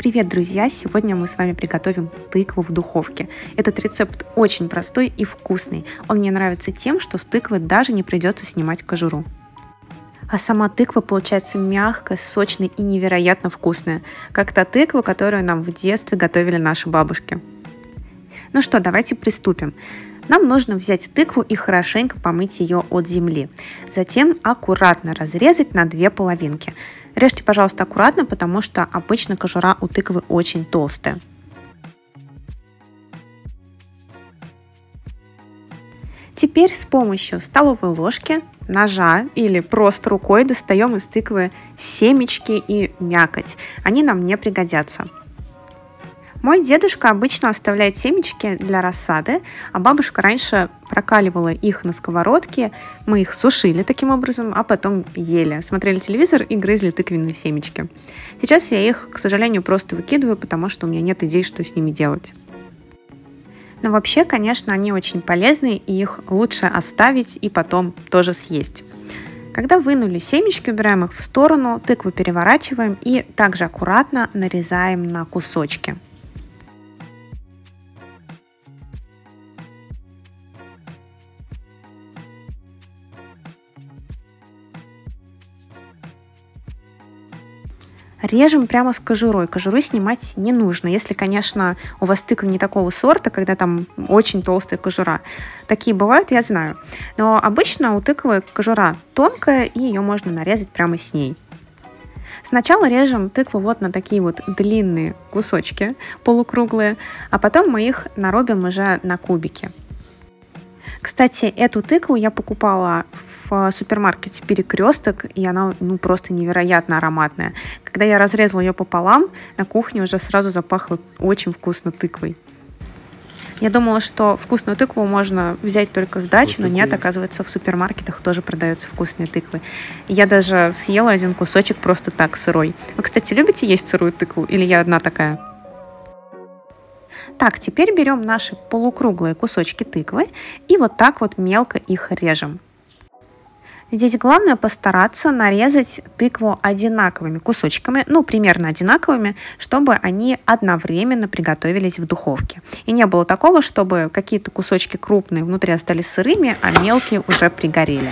Привет, друзья! Сегодня мы с вами приготовим тыкву в духовке. Этот рецепт очень простой и вкусный. Он мне нравится тем, что с тыквы даже не придется снимать кожуру. А сама тыква получается мягкая, сочная и невероятно вкусная, как та тыква, которую нам в детстве готовили наши бабушки. Ну что, давайте приступим. Нам нужно взять тыкву и хорошенько помыть ее от земли. Затем аккуратно разрезать на две половинки. Режьте, пожалуйста, аккуратно, потому что обычно кожура у тыквы очень толстая. Теперь с помощью столовой ложки, ножа или просто рукой достаем из тыквы семечки и мякоть. Они нам не пригодятся. Мой дедушка обычно оставляет семечки для рассады, а бабушка раньше прокаливала их на сковородке. Мы их сушили таким образом, а потом ели. Смотрели телевизор и грызли тыквенные семечки. Сейчас я их, к сожалению, просто выкидываю, потому что у меня нет идей, что с ними делать. Но вообще, конечно, они очень полезны, и их лучше оставить и потом тоже съесть. Когда вынули семечки, убираем их в сторону, тыкву переворачиваем и также аккуратно нарезаем на кусочки. Режем прямо с кожурой. Кожуру снимать не нужно, если, конечно, у вас тыква не такого сорта, когда там очень толстая кожура. Такие бывают, я знаю. Но обычно у тыквы кожура тонкая, и ее можно нарезать прямо с ней. Сначала режем тыкву вот на такие вот длинные кусочки, полукруглые, а потом мы их наробим уже на кубики. Кстати, эту тыкву я покупала в супермаркете Перекресток, и она ну, просто невероятно ароматная. Когда я разрезала ее пополам, на кухне уже сразу запахло очень вкусно тыквой. Я думала, что вкусную тыкву можно взять только с дачи, вот но нет, оказывается, в супермаркетах тоже продаются вкусные тыквы. Я даже съела один кусочек просто так, сырой. Вы, кстати, любите есть сырую тыкву или я одна такая? Так, теперь берем наши полукруглые кусочки тыквы и вот так вот мелко их режем. Здесь главное постараться нарезать тыкву одинаковыми кусочками, ну, примерно одинаковыми, чтобы они одновременно приготовились в духовке. И не было такого, чтобы какие-то кусочки крупные внутри остались сырыми, а мелкие уже пригорели.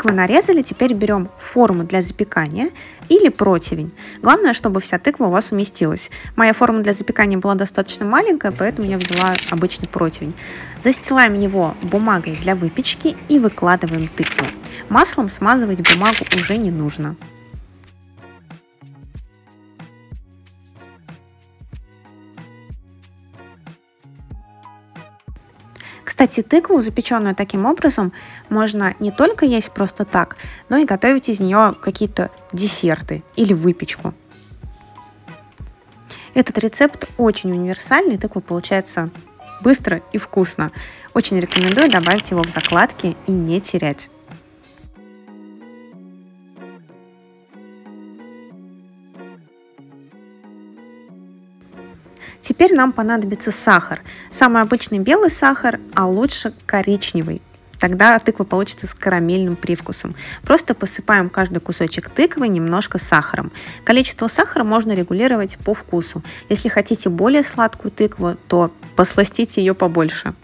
Тыкву нарезали, теперь берем форму для запекания или противень. Главное, чтобы вся тыква у вас уместилась. Моя форма для запекания была достаточно маленькая, поэтому я взяла обычный противень. Застилаем его бумагой для выпечки и выкладываем тыкву. Маслом смазывать бумагу уже не нужно. Кстати, тыкву, запеченную таким образом, можно не только есть просто так, но и готовить из нее какие-то десерты или выпечку. Этот рецепт очень универсальный, тыква получается быстро и вкусно. Очень рекомендую добавить его в закладки и не терять. Теперь нам понадобится сахар. Самый обычный белый сахар, а лучше коричневый. Тогда тыква получится с карамельным привкусом. Просто посыпаем каждый кусочек тыквы немножко сахаром. Количество сахара можно регулировать по вкусу. Если хотите более сладкую тыкву, то посластите ее побольше.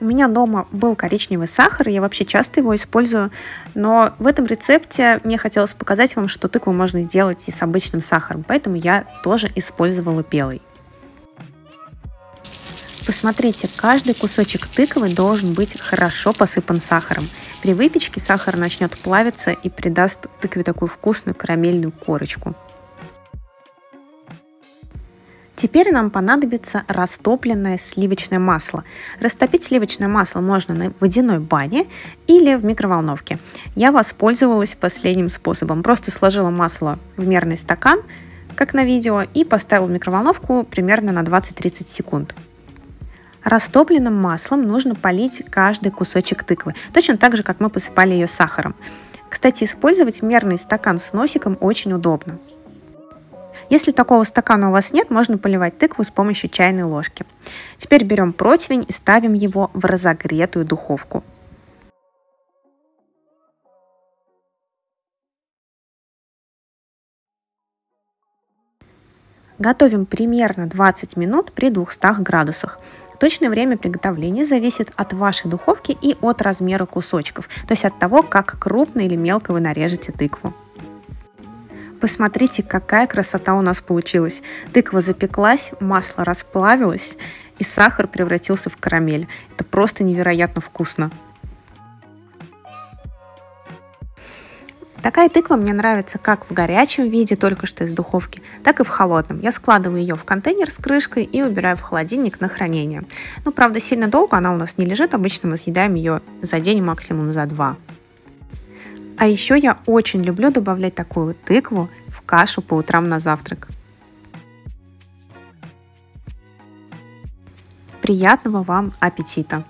У меня дома был коричневый сахар, я вообще часто его использую, но в этом рецепте мне хотелось показать вам, что тыкву можно сделать и с обычным сахаром, поэтому я тоже использовала белый. Посмотрите, каждый кусочек тыквы должен быть хорошо посыпан сахаром. При выпечке сахар начнет плавиться и придаст тыкве такую вкусную карамельную корочку. Теперь нам понадобится растопленное сливочное масло. Растопить сливочное масло можно на водяной бане или в микроволновке. Я воспользовалась последним способом. Просто сложила масло в мерный стакан, как на видео, и поставила в микроволновку примерно на 20-30 секунд. Растопленным маслом нужно полить каждый кусочек тыквы, точно так же, как мы посыпали ее сахаром. Кстати, использовать мерный стакан с носиком очень удобно. Если такого стакана у вас нет, можно поливать тыкву с помощью чайной ложки. Теперь берем противень и ставим его в разогретую духовку. Готовим примерно 20 минут при 200 градусах. Точное время приготовления зависит от вашей духовки и от размера кусочков, то есть от того, как крупно или мелко вы нарежете тыкву. Посмотрите, какая красота у нас получилась. Тыква запеклась, масло расплавилось, и сахар превратился в карамель. Это просто невероятно вкусно. Такая тыква мне нравится как в горячем виде, только что из духовки, так и в холодном. Я складываю ее в контейнер с крышкой и убираю в холодильник на хранение. Ну, правда, сильно долго она у нас не лежит, обычно мы съедаем ее за день, максимум за два. А еще я очень люблю добавлять такую тыкву в кашу по утрам на завтрак. Приятного вам аппетита!